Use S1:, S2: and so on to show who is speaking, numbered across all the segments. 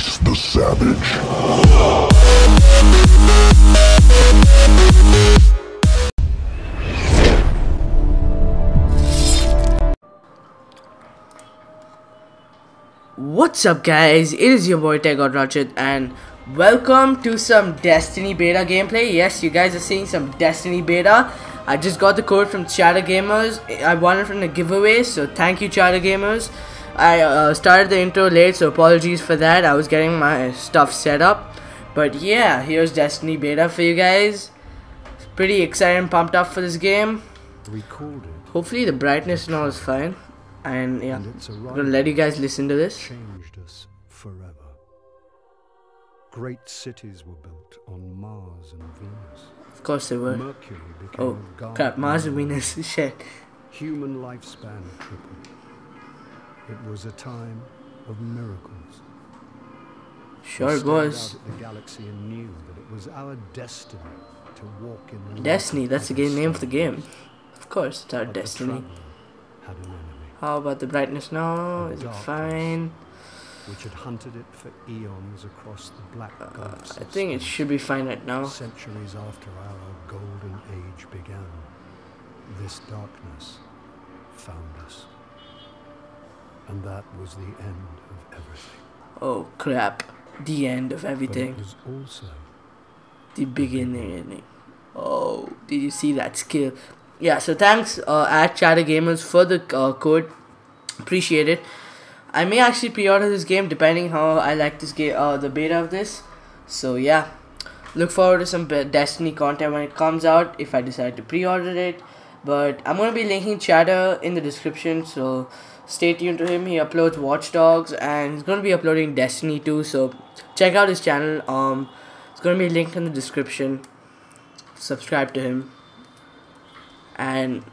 S1: The savage.
S2: What's up guys, it is your boy TechGod Rachit and welcome to some Destiny beta gameplay. Yes, you guys are seeing some Destiny beta. I just got the code from Chatter Gamers. I won it from the giveaway, so thank you Chatter Gamers. I uh, started the intro late, so apologies for that. I was getting my stuff set up. But yeah, here's Destiny beta for you guys. Pretty excited and pumped up for this game.
S3: recorded
S2: Hopefully the brightness and all is fine. And yeah,
S3: and
S2: I'm gonna let you guys listen to this.
S3: changed us forever. Great cities were built on Mars and Venus.
S2: Of course they were.
S3: Mercury became
S2: Oh, crap, Mars and Venus, shit.
S3: Human lifespan tripled. It was a time of miracles.
S2: Sure it was.
S3: the galaxy and knew that it was our destiny to walk in the
S2: Destiny, that's the game name of the game. Of course, it's our
S3: But
S2: destiny.
S3: traveler had an enemy,
S2: How about the brightness now? Is it fine?
S3: which had hunted it for eons across the black gulfs.
S2: Uh, I think it should be fine right now.
S3: Centuries after our golden age began, this darkness found us. And that was the end of everything.
S2: Oh crap. The end of
S3: But
S2: everything.
S3: it was also
S2: The beginning. Oh, did you see that skill? Yeah, so thanks uh, at Chatter Gamers for the uh, code. Appreciate it. I may actually pre-order this game depending how I like this game, uh, the beta of this. So yeah, look forward to some Destiny content when it comes out if I decide to pre-order it. But I'm gonna be linking Chatter in the description, so stay tuned to him. He uploads Watch Dogs and he's gonna be uploading Destiny too. So check out his channel. Um, it's gonna be linked in the description. Subscribe to him. And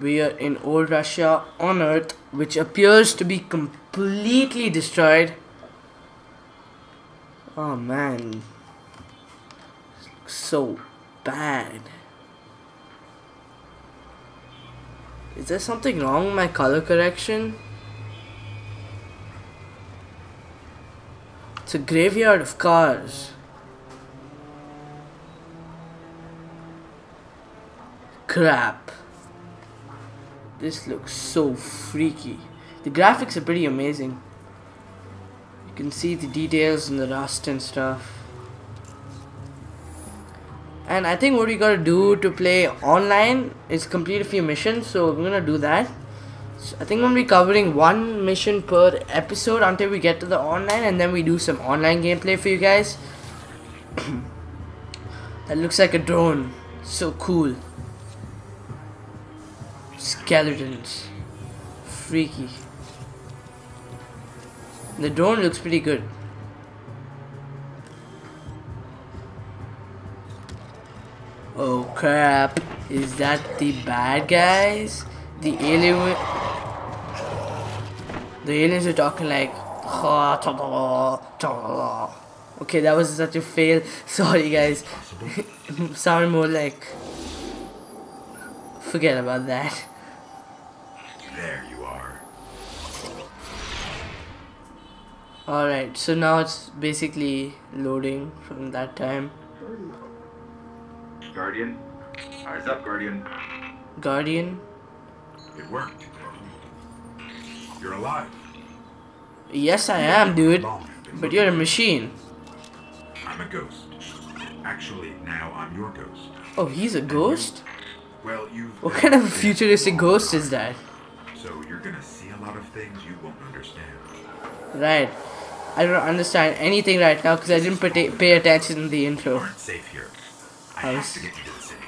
S2: we are in old Russia on Earth, which appears to be completely destroyed. Oh man, so bad. Is there something wrong with my color correction? It's a graveyard of cars. Crap. This looks so freaky. The graphics are pretty amazing. You can see the details and the rust and stuff. And I think what we gotta do to play online is complete a few missions, so we're gonna do that. So I think I'm gonna be covering one mission per episode until we get to the online, and then we do some online gameplay for you guys. that looks like a drone. So cool. Skeletons. Freaky. The drone looks pretty good. Oh crap. Is that the bad guys? The alien. The aliens are talking like. Okay, that was such a fail. Sorry, guys. Sound more like. Forget about that.
S1: There you are.
S2: Alright, so now it's basically loading from that time.
S4: Guardian? Eyes up, Guardian.
S2: Guardian?
S4: It worked. You're alive.
S2: Yes, I am, dude. But you're a machine.
S4: I'm a ghost. Actually, now I'm your ghost.
S2: Oh, he's a ghost?
S4: Well, you've.
S2: What kind of futuristic ghost is that?
S4: So you're gonna see a lot of things you won't understand.
S2: Right. I don't understand anything right now because I didn't pay, pay attention in the
S4: You
S2: intro.
S4: aren't safe here. I
S2: House.
S4: to get you to the city.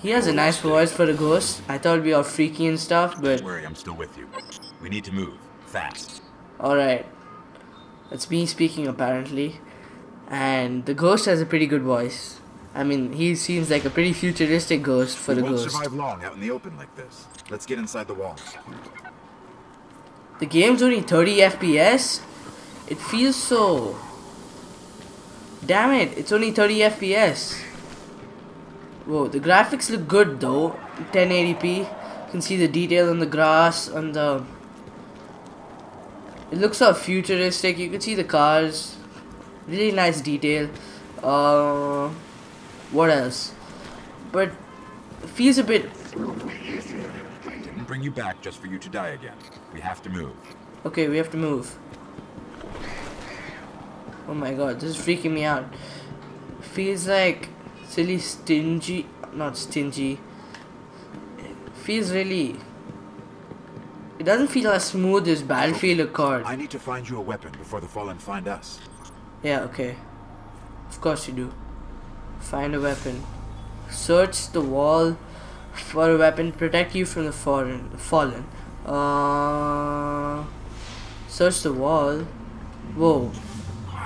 S2: He has a nice voice for a ghost. I thought it'd be all freaky and stuff, but
S5: Don't worry, I'm still with you. We need to move. Fast.
S2: alright. That's me speaking apparently. And the ghost has a pretty good voice. I mean, he seems like a pretty futuristic ghost for the
S5: we won't
S2: ghost.
S5: survive long out in the open like this. Let's get inside the walls.
S2: The game's only 30 FPS? It feels so. Damn it, it's only 30 FPS. Whoa, the graphics look good though. 1080p. You can see the detail on the grass, on the It looks so futuristic. You can see the cars. Really nice detail. Uh, what else? But it feels a bit.
S5: I didn't bring you back just for you to die again. We have to move.
S2: Okay, we have to move. Oh my god, this is freaking me out. Feels like silly stingy. Not stingy. Feels really. It doesn't feel as smooth as Battlefield Accord.
S5: I need to find you a weapon before the Fallen find us.
S2: Yeah, okay. Of course you do. Find a weapon. Search the wall for a weapon. Protect you from the foreign fallen. Uh, search the wall. Whoa.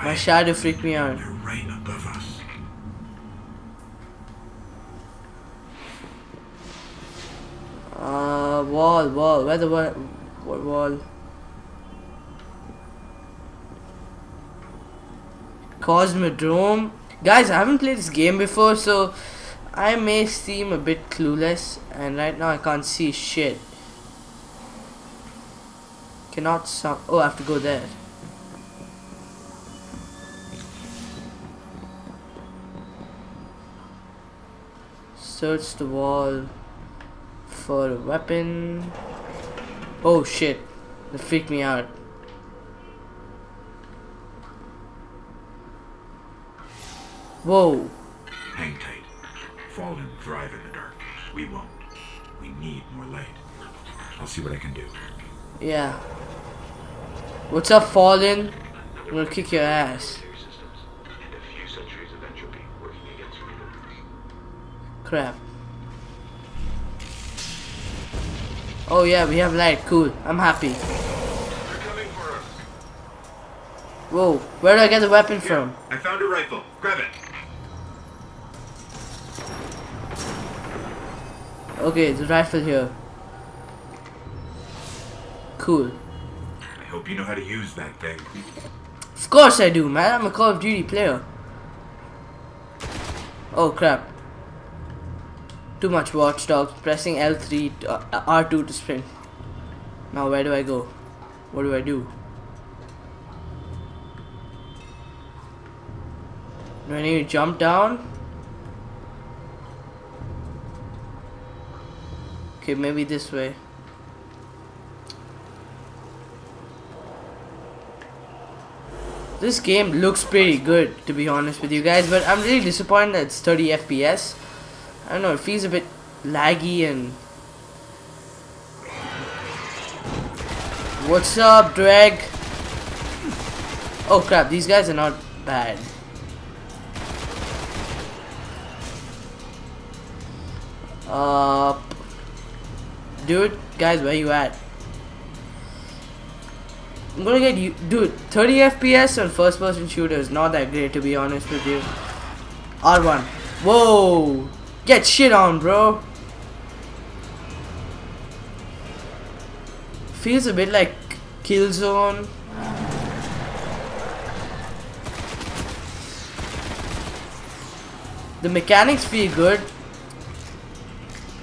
S2: My shadow freaked me out.
S4: Right above us.
S2: Uh, wall, wall. Where the wall? Wall? Cosmodrome. Guys, I haven't played this game before, so I may seem a bit clueless, and right now I can't see shit. Cannot some. Oh, I have to go there. Search the wall for a weapon. Oh shit, that freaked me out. Whoa.
S4: Hang tight. Fallen thrive in the dark. We won't. We need more light. I'll see what I can do.
S2: Yeah. What's up, Fallen? I'm gonna kick your ass.
S1: systems and a few centuries of entropy working against freedom.
S2: Crap. Oh yeah, we have light. Cool. I'm happy.
S1: They're coming for us.
S2: Whoa. Where do I get the weapon from?
S4: I found a rifle. Grab it.
S2: Okay, the rifle here. Cool.
S4: I hope you know how to use that thing.
S2: Of course I do, man. I'm a Call of Duty player. Oh crap. Too much watchdog. Pressing L3, to, uh, R2 to sprint. Now where do I go? What do I do? Do I need to jump down? Okay, maybe this way. This game looks pretty good, to be honest with you guys, but I'm really disappointed that it's 30 FPS. I don't know, it feels a bit laggy and... What's up, Dreg? Oh crap, these guys are not bad. Uh, dude, guys, where you at? I'm gonna get you, dude. 30 FPS on first-person shooter is not that great, to be honest with you. R1. Whoa, get shit on, bro. Feels a bit like Killzone. The mechanics feel good.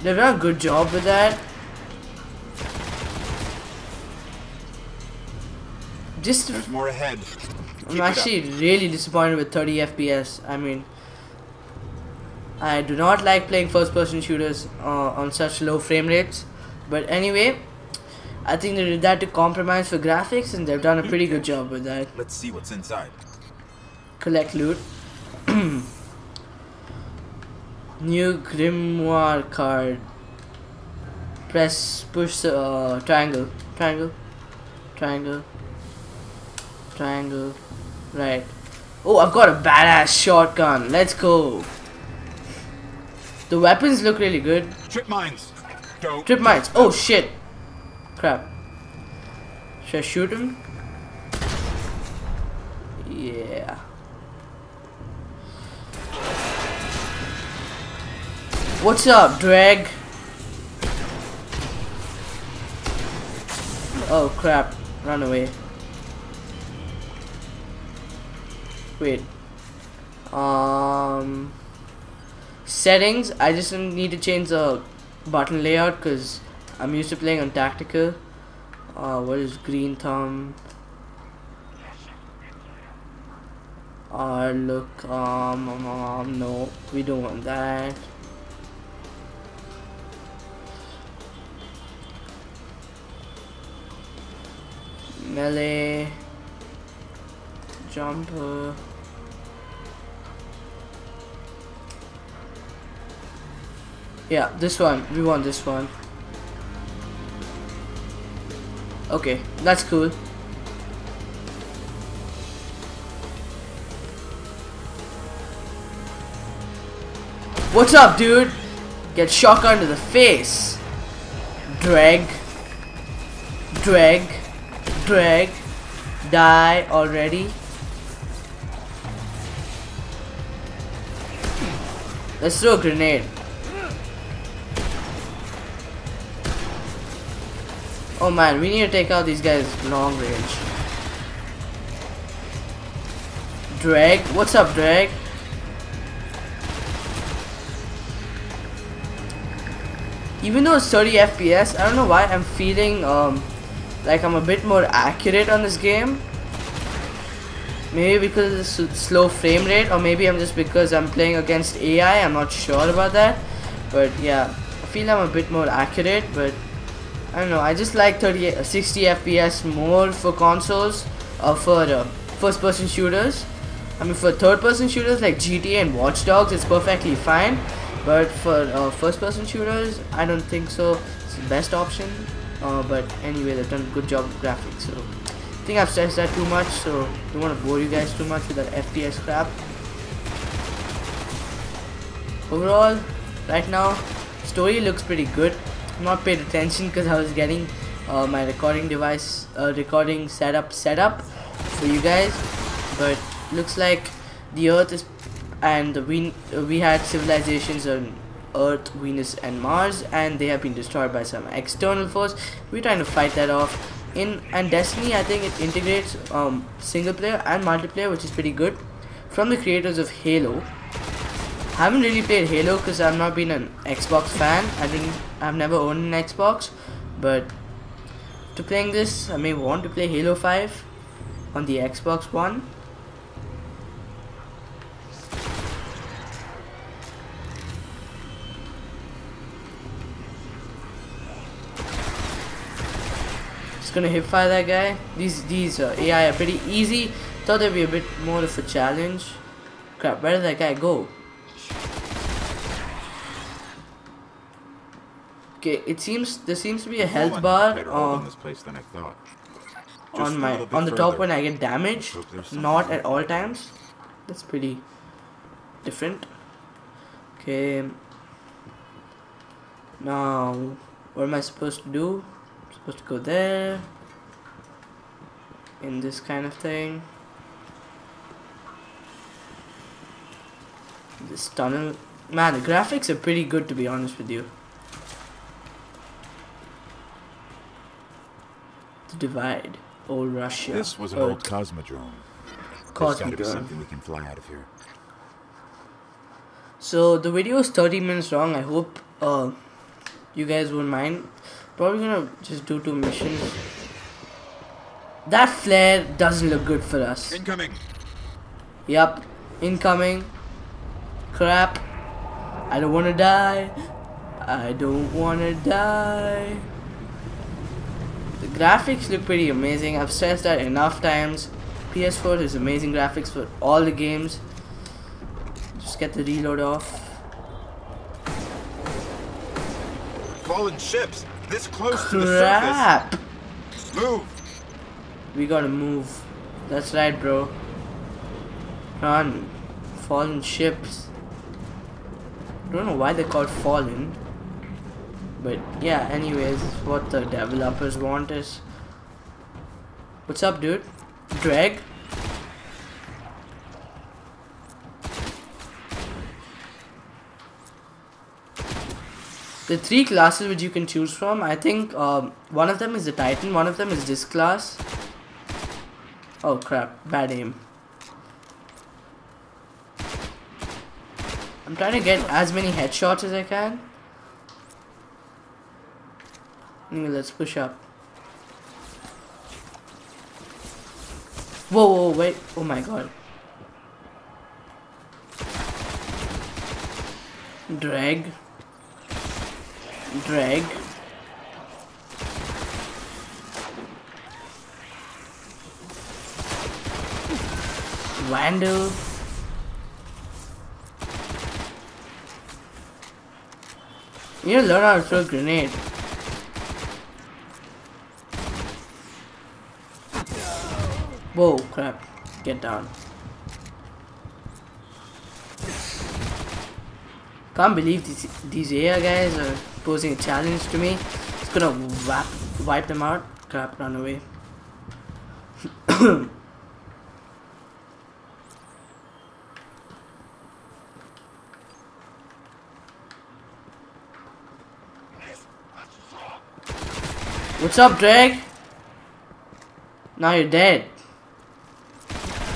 S2: They've done a good job with that. Just
S5: There's more ahead.
S2: I'm
S5: Keep up.
S2: actually really disappointed with 30 FPS. I mean, I do not like playing first person shooters uh, on such low frame rates. But anyway, I think they did that to compromise for graphics, and they've done a pretty good job with that.
S5: Let's see what's inside.
S2: Collect loot. New grimoire card. Press push uh, triangle, triangle, triangle, triangle. Right. Oh, I've got a badass shotgun. Let's go. The weapons look really good.
S5: Trip mines. Go.
S2: Trip mines. Oh shit. Crap. Should I shoot him? Yeah. What's up, dreg? Oh crap. Run away. Wait. Um settings I just need to change the button layout because I'm used to playing on tactical. Uh, what is green thumb? Uh, look um, um, um, um no we don't want that. Melee. Jumper. Yeah, this one. We want this one. Okay, that's cool. What's up, dude? Get shotgun to the face. Dreg. Dreg. Dreg. Die already. Let's throw a grenade. Oh man, we need to take out these guys long range. Dreg. What's up, Dreg? even though it's 30 FPS, I don't know why I'm feeling um, like I'm a bit more accurate on this game. Maybe because of the slow frame rate, or maybe I'm just because I'm playing against AI. I'm not sure about that, but yeah, I feel I'm a bit more accurate. But I don't know. I just like 30, uh, 60 FPS more for consoles, or uh, for uh, first-person shooters. I mean, for third-person shooters like GTA and Watch Dogs, it's perfectly fine but for uh, first person shooters I don't think so it's the best option uh, but anyway they've done a good job with graphics so I think I've stressed that too much so don't want to bore you guys too much with that FPS crap overall right now story looks pretty good not paid attention because I was getting uh, my recording device uh, recording setup set up for you guys but looks like the earth is and we we had civilizations on Earth, Venus, and Mars, and they have been destroyed by some external force. We're trying to fight that off. In and Destiny, I think it integrates um, single player and multiplayer, which is pretty good. From the creators of Halo, I haven't really played Halo because I've not been an Xbox fan. I think I've never owned an Xbox, but to playing this, I may want to play Halo 5 on the Xbox One Just gonna hip fire that guy. These these uh, AI are pretty easy. Thought they'd be a bit more of a challenge. Crap, where did that guy go? Okay, it seems there seems to be a health bar uh, on my on the top when I get damage, not at all times. That's pretty different. Okay. Now, what am I supposed to do? supposed to go there in this kind of thing this tunnel man the graphics are pretty good to be honest with you divide old Russia
S5: this was an old cosmodrome
S2: cosmodrome
S5: something we can fly out of here
S2: so the video is 30 minutes long I hope uh, you guys won't mind Probably gonna just do two missions. That flare doesn't look good for us.
S5: Incoming.
S2: Yep. Incoming. Crap. I don't wanna die. I don't wanna die. Graphics look pretty amazing. I've stressed that enough times. PS4 has amazing graphics for all the games. Just get the reload off.
S5: Fallen ships. This close
S2: Crap.
S5: to the surface. Move.
S2: We gotta move. That's right, bro. Run. Fallen ships. I Don't know why they're called fallen. But yeah, anyways, what the developers want is. What's up, dude? Dreg? the three classes which you can choose from I think um, one of them is the Titan one of them is this class oh crap bad aim I'm trying to get as many headshots as I can Anyway, let's push up. Whoa, whoa, wait. Oh my god. Dreg. Dreg. Vandal. You learn how to throw a grenade. Whoa, crap. Get down. Can't believe these, these AI guys are posing a challenge to me. It's gonna whap, wipe them out. Crap, run away. What's up, Dreg? Now you're dead.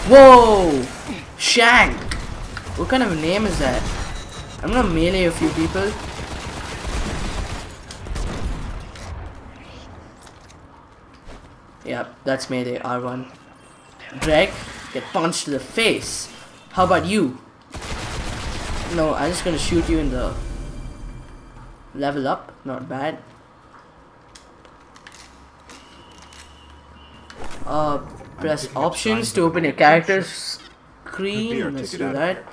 S2: Whoa! Shank! What kind of name is that? I'm gonna melee a few people. Yep, that's melee R1. Dreg, get punched to the face. How about you? No, I'm just gonna shoot you in the level up. Not bad. Uh, press options to open your character screen. Let's do that.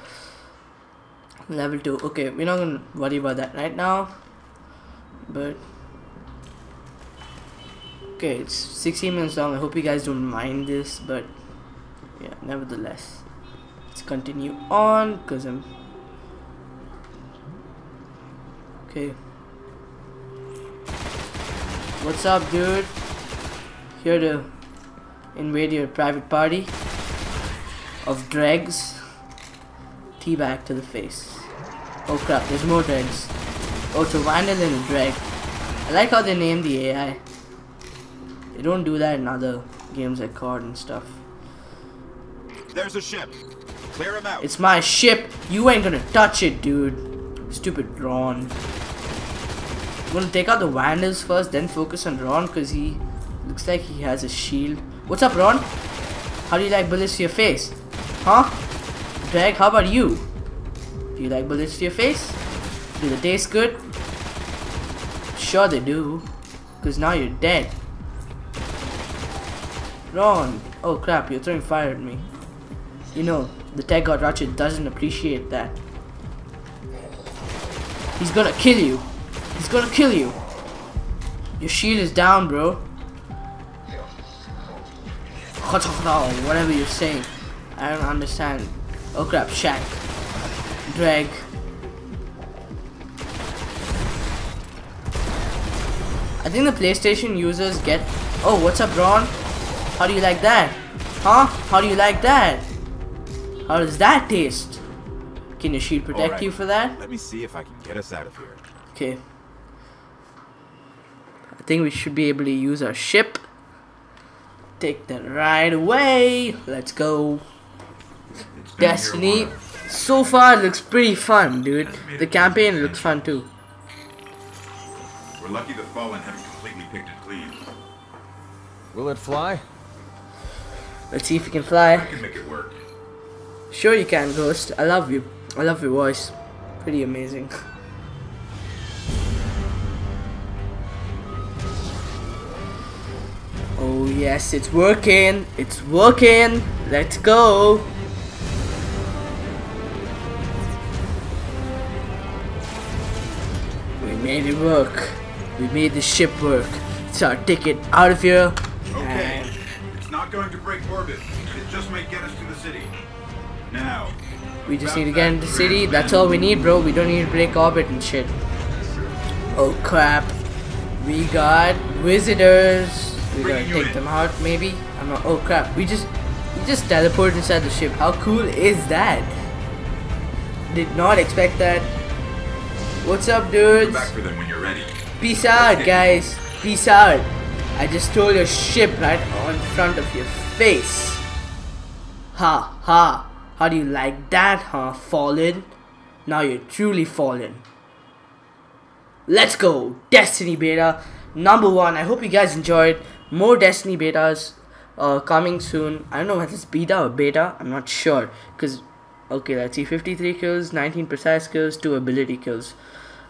S2: Level 2. Okay, we're not gonna worry about that right now. But okay, it's 16 minutes long. I hope you guys don't mind this, but yeah, nevertheless, let's continue on because I'm okay. What's up, dude? Here to invade your private party of dregs. Teabag to the face. Oh crap, there's more dregs. Oh, it's a vandal and a dreg. I like how they name the AI. They don't do that in other games like COD and stuff.
S5: There's a ship. Clear him out.
S2: It's my ship. You ain't gonna touch it, dude. Stupid Ron. I'm gonna take out the vandals first, then focus on Ron because he looks like he has a shield. What's up, Ron? How do you like bullets to your face? Huh? Dreg, how about you? Do you like bullets to your face? Do they taste good? Sure they do. Because now you're dead. Ron! Oh crap, you're throwing fire at me. You know, the Tech God Rachit doesn't appreciate that. He's gonna kill you. He's gonna kill you. Your shield is down, bro. Whatever you're saying. I don't understand. Oh crap, Shank. Dreg. I think the PlayStation users get... Oh, what's up, Ron? How do you like that? Huh? How do you like that? How does that taste? Can your shield protect
S5: Alright.
S2: you for that?
S5: Let me see if I can get us out of here.
S2: Okay. I think we should be able to use our ship. Take that right away. Let's go.
S4: It's been here a
S2: Destiny. So far, it looks pretty fun, dude. The campaign looks fun too.
S4: We're lucky the Fallen haven't completely picked it clean.
S6: Will it fly?
S2: Let's see if we can
S4: I
S2: fly.
S4: can make it work.
S2: Sure, you can, Ghost. I love you. I love your voice. Pretty amazing. yes, it's working. It's working. Let's go. We made it work. We made the ship work. It's our ticket out of here.
S4: Okay.
S2: And
S4: It's not going to break orbit. It just may get us to the city. Now.
S2: We just need to get into the city. That's all we need, bro. We don't need to break orbit and shit. Oh crap. We got visitors. We gotta take them out, maybe. I'm not. Oh crap. We just we just teleported inside the ship. How cool is that? Did not expect that. What's up, dudes?
S4: back for them when you're ready.
S2: Peace out, guys. Peace out. I just stole your ship right on front of your face. Ha ha. How do you like that, huh, fallen? Now you're truly fallen. Let's go. Destiny beta number one. I hope you guys enjoyed. More Destiny betas uh, coming soon. I don't know whether it's beta or beta. I'm not sure because Okay, let's see. 53 kills, 19 precise kills, 2 ability kills.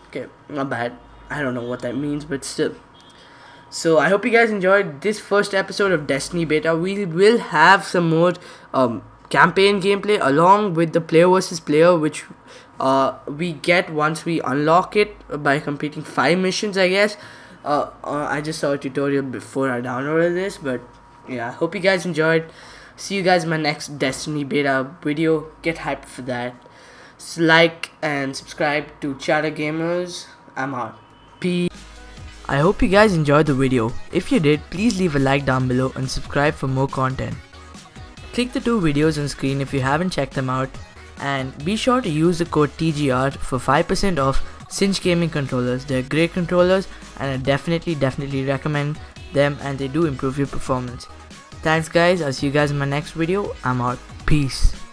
S2: Okay, not bad. I don't know what that means, but still. So I hope you guys enjoyed this first episode of Destiny Beta. We will have some more um, campaign gameplay along with the player versus player, which uh, we get once we unlock it by completing five missions, I guess. Uh, uh, I just saw a tutorial before I downloaded this, but yeah, I hope you guys enjoyed. See you guys in my next Destiny Beta video. Get hyped for that. So like and subscribe to Chatter Gamers. I'm out. Peace. I hope you guys enjoyed the video. If you did, please leave a like down below and subscribe for more content. Click the two videos on screen if you haven't checked them out and be sure to use the code TGR for 5% off Cinch Gaming controllers. They're great controllers and I definitely definitely recommend them and they do improve your performance. Thanks guys, I'll see you guys in my next video. I'm out. Peace.